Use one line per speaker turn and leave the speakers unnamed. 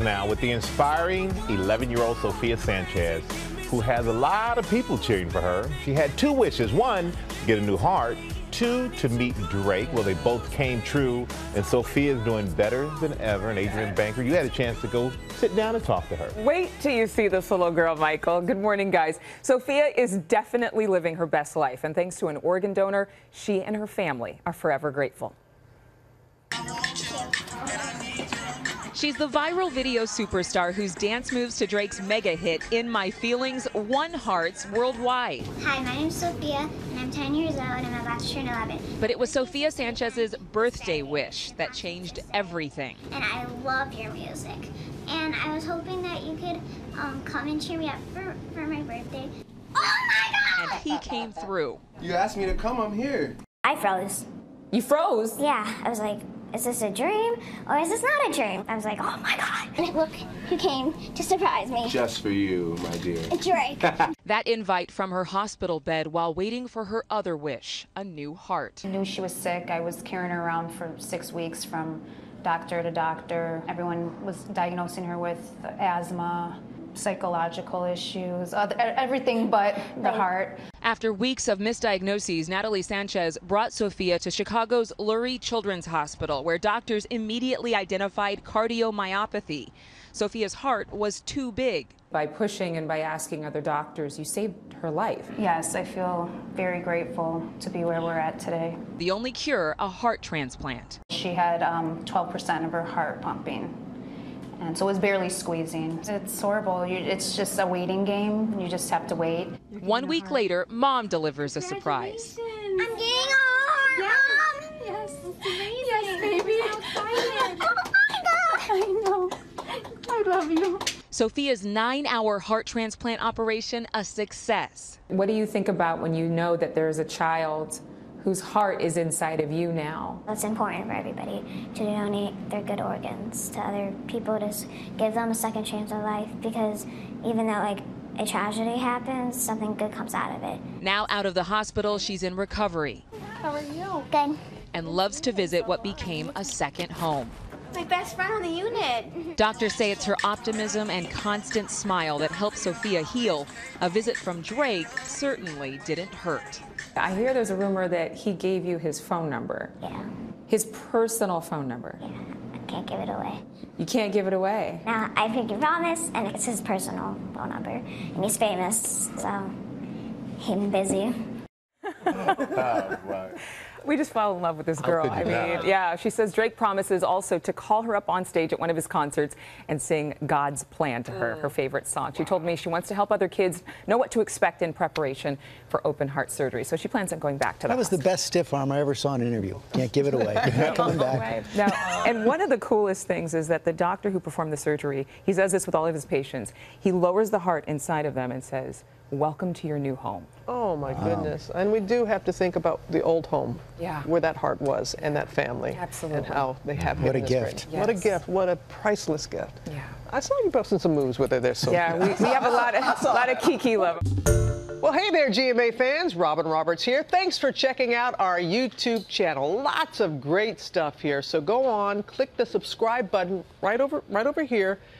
now with the inspiring 11-year-old Sofia Sanchez, who has a lot of people cheering for her. She had two wishes. One, get a new heart. Two, to meet Drake. Well, they both came true, and Sofia is doing better than ever. And Adrienne Bankert, you had a chance to go sit down and talk to her.
Wait till you see this little girl, Michael. Good morning, guys. Sofia is definitely living her best life, and thanks to an organ donor, she and her family are forever grateful.
She's the viral video superstar whose dance moves to Drake's mega hit, In My Feelings, won hearts worldwide.
Hi, my name is Sofia, and I'm 10 years old, and I'm about to turn 11.
But it was Sofia Sanchez's birthday wish that changed everything.
And I love your music. And I was hoping that you could um, come and cheer me up for, for my birthday. Oh my God!
And he came through.
You asked me to come, I'm here.
I froze.
You froze?
Yeah, I was like, is this a dream or is this not a dream? I was like, oh my God. And look who came to surprise me.
Just for you, my dear.
Drake.
that invite from her hospital bed while waiting for her other wish, a new heart.
I knew she was sick. I was carrying her around for six weeks from doctor to doctor. Everyone was diagnosing her with asthma, psychological issues, everything but the heart.
After weeks of misdiagnoses, Natalie Sanchez brought Sofia to Chicago's Lurie Children's Hospital, where doctors immediately identified cardiomyopathy. Sofia's heart was too big.
By pushing and by asking other doctors, you saved her life.
Yes, I feel very grateful to be where we're at today.
The only cure, a heart transplant.
She had 12% um, of her heart pumping and so it was barely squeezing. It's horrible. You, it's just a waiting game. You just have to wait.
One week later, mom delivers a surprise.
I'm getting a heart,
Mom! Yes, it's amazing. Yes, baby. I'm excited.
oh my God!
I know. I love you.
Sofia's nine-hour heart transplant operation, a success.
What do you think about when you know that there's a child whose heart is inside of you now.
It's important for everybody to donate their good organs to other people to give them a second chance of life because even though like a tragedy happens, something good comes out of it.
Now out of the hospital, she's in recovery.
How are you? Good.
And loves to visit what became a second home.
My best friend on the unit.
Doctors say it's her optimism and constant smile that helped Sofia heal. A visit from Drake certainly didn't hurt.
I hear there's a rumor that he gave you his phone number.
Yeah.
His personal phone number.
Yeah. I can't give it away.
You can't give it away.
Now, I think you promise, and it's his personal phone number. And he's famous, so he's busy.
oh, right. We just fall in love with this girl. I mean, yeah, she says Drake promises also to call her up on stage at one of his concerts and sing God's Plan to her, mm. her favorite song. She told me she wants to help other kids know what to expect in preparation for open heart surgery. So she plans on going back to
that. That was
hospital.
the best stiff arm I ever saw in an interview. Can't give it away. not coming back.
Now, and one of the coolest things is that the doctor who performed the surgery, he does this with all of his patients. He lowers the heart inside of them and says, welcome to your new home.
Oh my goodness. And we do have to think about the old home.
Yeah.
Where that heart was and that family.
Absolutely.
And how they have
What a gift.
Yes. What a gift. What a priceless gift.
Yeah.
I saw you posting some moves with her there, so.
Yeah, we, we have a lot of, a lot of Kiki love.
Well, hey there, GMA fans. Robin Roberts here. Thanks for checking out our YouTube channel. Lots of great stuff here. So go on, click the subscribe button right over, right over here